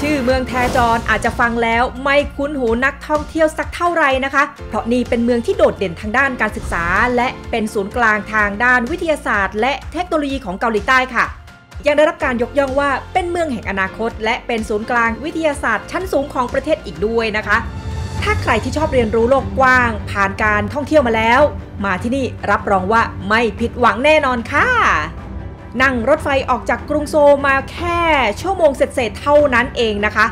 ชื่อเมืองแทจอนอาจจะฟังแล้วไม่คุ้นหูนักท่องเที่ยวสักเท่าไหร่นะคะ เพราะนี่เป็นเมืองที่โดดเด่นทางด้านการศึกษา และเป็นศูนย์กลางทางด้านวิทยาศาสตร์ และเทคโนโลยีของเกาหลีใต้ค่ะ ยังได้รับการยกย่องว่าเป็นเมืองแห่งอนาคต และเป็นศูนย์กลางวิทยาศาสตร์ชั้นสูงของประเทศอีกด้วยนะคะ ถ้าใครที่ชอบเรียนรู้โลกกว้าง ผ่านการท่องเที่ยวมาแล้ว มาที่นี่รับรองว่าไม่ผิดหวังแน่นอนค่ะ นั่งรถไฟออกจากกรุงโซมาแค่ชั่วโมงเศษๆเท่านั้นเองนะคะ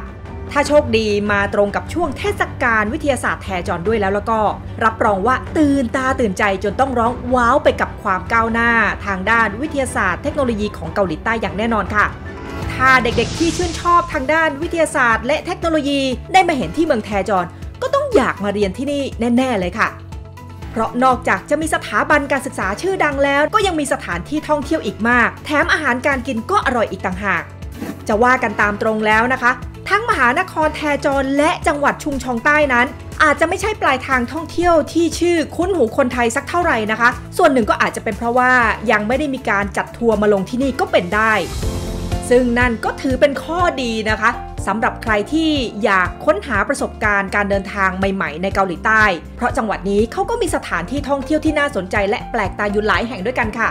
ถ้าโชคดีมาตรงกับช่วงเทศกาลวิทยาศาสตร์แทจอนด้วยแล้วแล้วก็ รับรองว่าตื่นตาตื่นใจจนต้องร้องว้าวไปกับความก้าวหน้า ทางด้านวิทยาศาสตร์เทคโนโลยีของเกาหลีใต้อย่างแน่นอนค่ะถ้าเด็กๆที่ชื่นชอบทางด้านวิทยาศาสตร์ และเทคโนโลยีได้มาเห็นที่เมืองแทจอนก็ต้องอยากมาเรียนที่นี่แน่ ๆ เลยค่ะ เพราะนอกจากจะมีสถาบันการศึกษาชื่อดังแล้ว ก็ยังมีสถานที่ท่องเที่ยวอีกมาก แถมอาหารการกินก็อร่อยอีกต่างหาก จะว่ากันตามตรงแล้วนะคะ ทั้งมหานครแทจอนและจังหวัดชุมชองใต้นั้น อาจจะไม่ใช่ปลายทางท่องเที่ยวที่ชื่อคุ้นหูคนไทยสักเท่าไหร่นะคะ ส่วนหนึ่งก็อาจจะเป็นเพราะว่ายังไม่ได้มีการจัดทัวร์มาลงที่นี่ก็เป็นได้ ซึ่งนั่นก็ถือเป็นข้อดีนะคะสำหรับใครที่อยากค้นหาประสบการณ์การเดินทางใหม่ ๆ ในเกาหลีใต้ เพราะจังหวัดนี้เขาก็มีสถานที่ท่องเที่ยวที่น่าสนใจและแปลกตาอยู่หลายแห่งด้วยกันค่ะ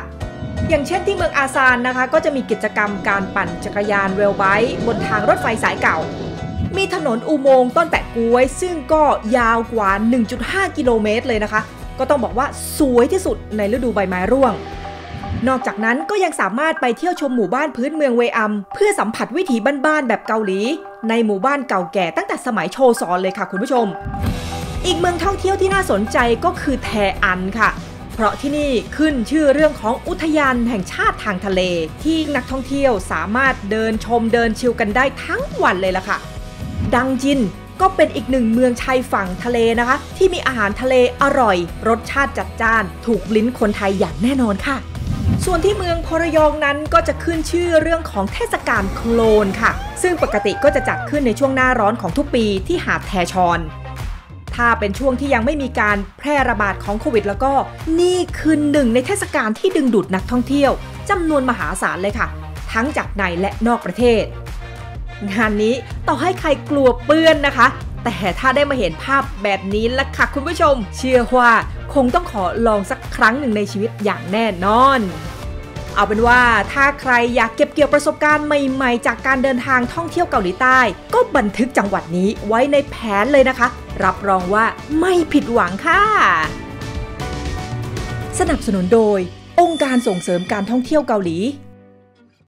อย่างเช่นที่เมืองอาซานนะคะ ก็จะมีกิจกรรมการปั่นจักรยานเรลไบค์บนทางรถไฟสายเก่า มีถนนอุโมงค์ต้นแปะกล้วย ซึ่งก็ยาวกว่า 1.5 กิโลเมตรเลยนะคะ ก็ต้องบอกว่าสวยที่สุดในฤดูใบไม้ร่วง นอกจากนั้นก็ยังสามารถไปเที่ยวชมหมู่บ้านพื้นเมืองเวอัม เพื่อสัมผัสวิถีบ้านๆแบบเกาหลี ในหมู่บ้านเก่าแก่ตั้งแต่สมัยโชซอนเลยค่ะคุณผู้ชม อีกเมืองท่องเที่ยวที่น่าสนใจก็คือแทอันค่ะเพราะที่นี่ขึ้นชื่อเรื่องของอุทยานแห่งชาติทางทะเล ที่นักท่องเที่ยวสามารถเดินชมเดินชิลกันได้ทั้งวันเลยล่ะค่ะ ดังจินก็เป็นอีกหนึ่งเมืองชายฝั่งทะเลนะคะ ที่มีอาหารทะเลอร่อย รสชาติจัดจ้าน ถูกลิ้นคนไทยอย่างแน่นอนค่ะ ส่วนที่เมืองพรยองนั้นก็จะขึ้นชื่อเรื่องของเทศกาลโคลนค่ะ ซึ่งปกติก็จะจัดขึ้นในช่วงหน้าร้อนของทุกปีที่หาดแทชอน ถ้าเป็นช่วงที่ยังไม่มีการแพร่ระบาดของโควิด แล้วก็นี่คือหนึ่งในเทศกาลที่ดึงดูดนักท่องเที่ยวจำนวนมหาศาลเลยค่ะ ทั้งจากในและนอกประเทศ งานนี้ต่อให้ใครกลัวเปื้อนนะคะ แต่ถ้าได้มาเห็นภาพแบบนี้ละค่ะคุณผู้ชม เชื่อว่าคงต้องขอลองสักครั้งหนึ่งในชีวิตอย่างแน่นอน เอาเป็นว่าถ้าใครอยากเก็บเกี่ยวประสบการณ์ใหม่ๆ จากการเดินทางท่องเที่ยวเกาหลีใต้ ก็บันทึกจังหวัดนี้ไว้ในแผนเลยนะคะ รับรองว่าไม่ผิดหวังค่ะ สนับสนุนโดย องค์การส่งเสริมการท่องเที่ยวเกาหลี